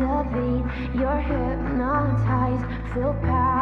activate. You're hypnotized, feel power.